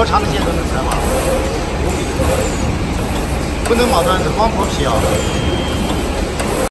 多长的线都能穿吗五米的不能绑断子光脱皮啊